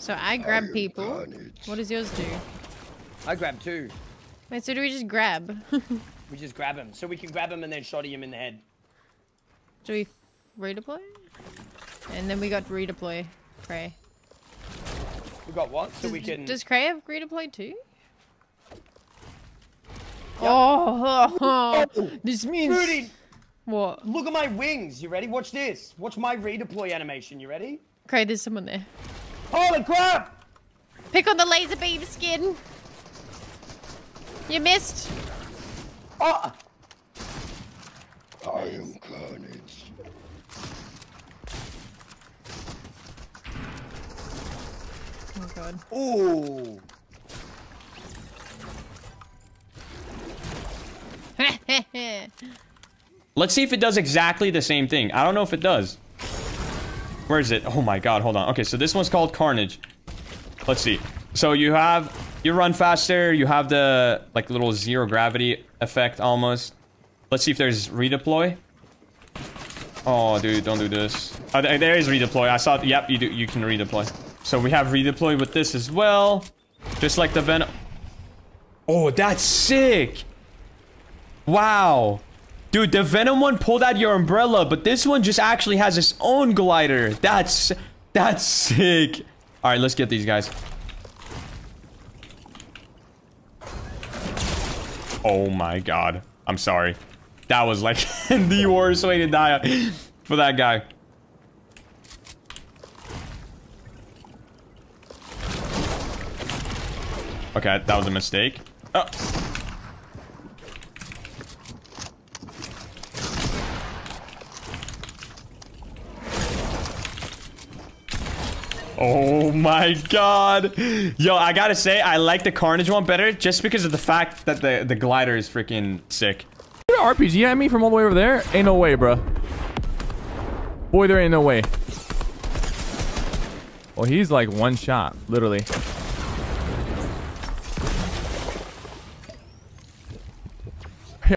So I oh, grab people. What does yours do? I grab two. Wait, so do we just grab? We just grab him. So we can grab him and then shotty him in the head. do we redeploy? And then we got redeploy. Cray. We got what? So Does, we can... does Cray have redeploy too? Oh, this means Rudy, what? look at my wings. You ready? Watch this. Watch my redeploy animation. You ready? Cray, there's someone there. Holy crap! Pick on the laser beam skin. You missed. Oh! I am carnage. Oh god. Ooh. Let's see if it does exactly the same thing. I don't know if it does. Where is it? Oh my god, hold on. Okay, so this one's called Carnage. Let's see. So you have... You run faster. You have the, like, little zero gravity effect almost. Let's see if there's redeploy. Oh, dude, don't do this. Oh, there is redeploy. I saw... Yep, you do. You can redeploy. So we have redeploy with this as well. Just like the Venom... Oh, that's sick! Wow. Dude, the Venom one pulled out your umbrella, but this one just actually has its own glider. That's... That's sick. Alright, let's get these guys. Oh my god. I'm sorry. That was like the worst way to die for that guy. Okay, that was a mistake. Oh. Oh my god. Yo, I gotta say, I like the Carnage one better just because of the fact that the, the glider is freaking sick. You RPG at me from all the way over there? Ain't no way, bro. Boy, there ain't no way. Well, he's like one shot, literally.